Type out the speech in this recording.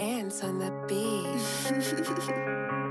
Ants on the beach.